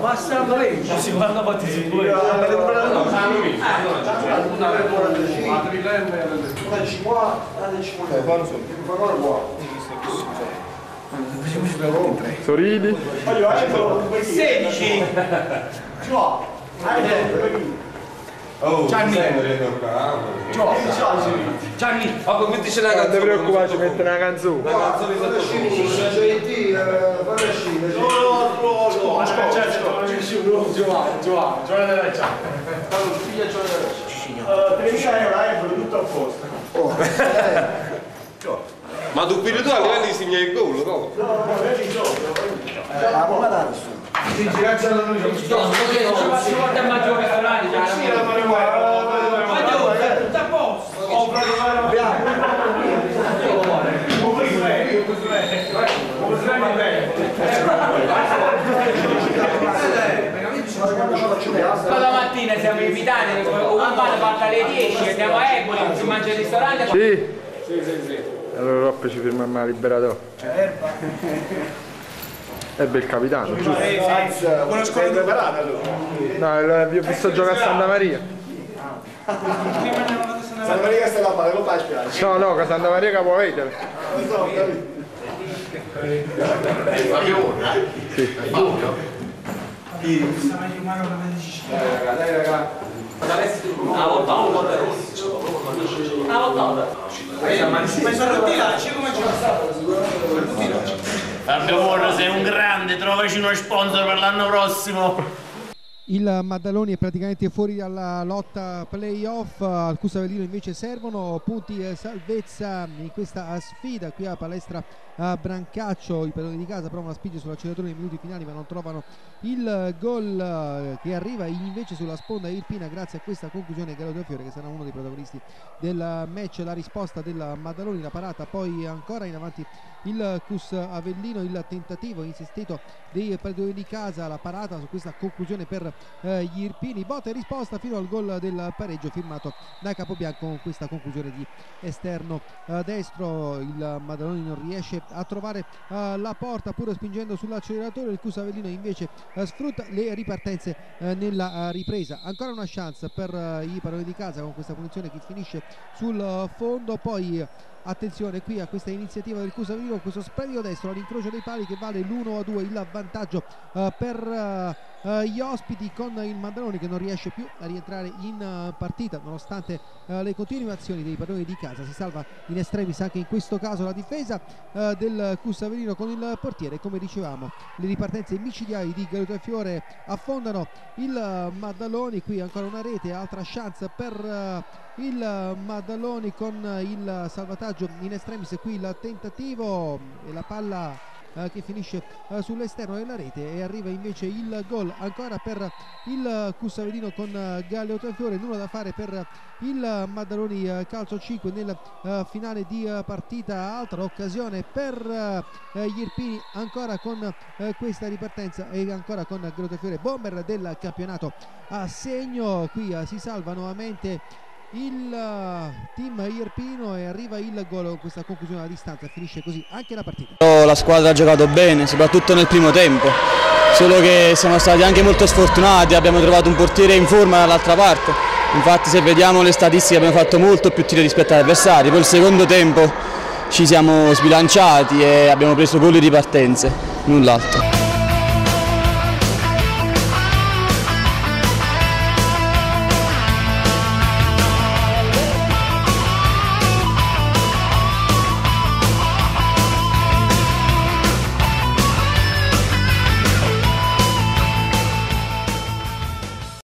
Passiamo lei, ci si fanno fatti su due. Sorridi. 16. Gianni. Gianni. Ma come mettici una Non ti canzone? preoccupare, ci mette una canzone. Una canzone sottofondo. Ma tu più tu a livello di segna il gol, no? Ci porta a maggiore ristorante. Maggiore, tutto a posto. Ma la mattina siamo invitati, un pane parte alle 10, andiamo a Eboli, si mangia al ristorante. Sì? Sì, sì, sì. Allora Roppe ci firma il liberatore. Ebbe il capitano, giusto? Una scuola preparata allora. No, vi ho visto giocare a Santa Maria. San Maria sta la palla, lo fai spiare. No, no, che Santa Maria Capovetere. Non so, capito? Una volta, Una volta. Fabio sei un grande, trovaci uno sponsor per l'anno prossimo. Il Maddaloni è praticamente fuori dalla lotta playoff, al Cusavellino invece servono punti salvezza in questa sfida. Qui a palestra a Brancaccio, i padroni di casa provano a spingere sull'acceleratore nei minuti finali ma non trovano il gol eh, che arriva invece sulla sponda Irpina grazie a questa conclusione Gallo del Fiore che sarà uno dei protagonisti del match, la risposta del Maddaloni, la parata poi ancora in avanti il Cus Avellino, il tentativo insistito dei padroni di casa, la parata su questa conclusione per eh, gli Irpini, botta e risposta fino al gol del pareggio firmato da Capobianco con questa conclusione di esterno eh, destro, il Maddaloni non riesce a trovare eh, la porta pur spingendo sull'acceleratore, il Cus Avellino invece eh, sfrutta le ripartenze eh, nella eh, ripresa, ancora una chance per i padroni di casa con questa punizione che finisce sul fondo, poi attenzione qui a questa iniziativa del Cusa Vivo questo splendido destro all'incrocio dei pali che vale l'1 a 2 il vantaggio eh, per eh, gli ospiti con il Mandaloni che non riesce più a rientrare in eh, partita nonostante eh, le continuazioni dei padroni di casa. Si salva in estremis anche in questo caso la difesa eh, del Cussaverino con il portiere. Come dicevamo le ripartenze micidiali di Fiore affondano il eh, Maddaloni. Qui ancora una rete altra chance per eh, il Maddaloni con il salvataggio in estremis. Qui il tentativo e la palla che finisce eh, sull'esterno della rete e arriva invece il gol ancora per il Cussavedino con eh, Galleo Fiore nulla da fare per il Maddaloni eh, calcio 5 nel eh, finale di eh, partita. Altra occasione per eh, gli Irpini ancora con eh, questa ripartenza e ancora con Galleo Fiore bomber del campionato a segno. Qui eh, si salva nuovamente il eh, team Irpino e arriva il gol con questa conclusione alla distanza finisce così anche la partita. La squadra ha giocato bene, soprattutto nel primo tempo, solo che siamo stati anche molto sfortunati, abbiamo trovato un portiere in forma dall'altra parte, infatti se vediamo le statistiche abbiamo fatto molto più tiri rispetto agli avversari, poi il secondo tempo ci siamo sbilanciati e abbiamo preso gol di partenze, null'altro.